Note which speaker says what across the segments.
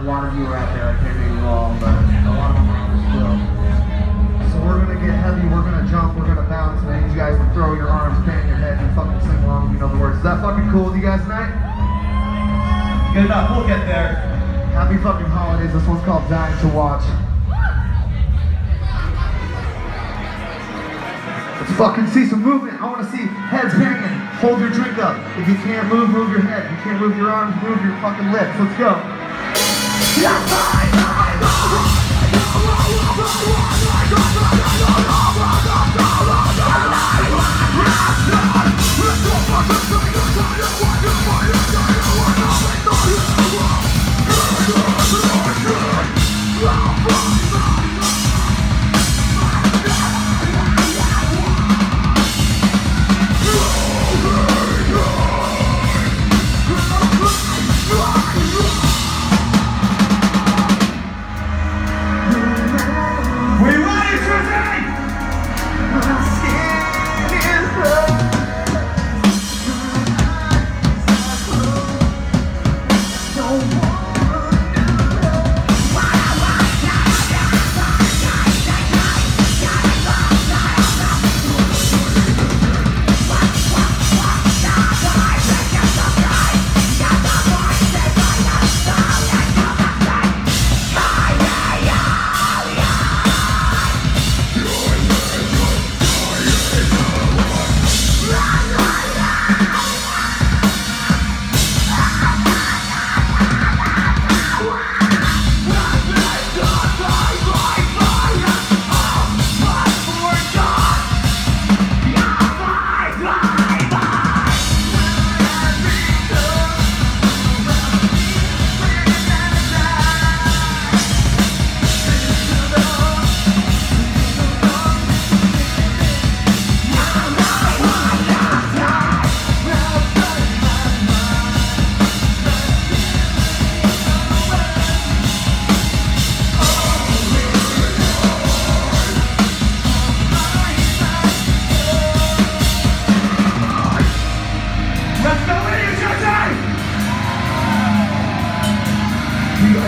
Speaker 1: A lot of you are out there. I can't name you all, but a lot of them are still. So we're gonna get heavy. We're gonna jump. We're gonna bounce. And I need you guys to throw your arms, bang your head, and fucking sing along. You know the words. Is that fucking cool with you guys tonight?
Speaker 2: Good enough, we'll get there.
Speaker 1: Happy fucking holidays. This one's called Dying to Watch. Let's fucking see some movement. I want to see heads banging. Hold your drink up. If you can't move, move your head. If you can't move your arms, move your fucking lips. Let's go.
Speaker 2: We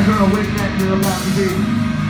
Speaker 1: Are awake allowed to be.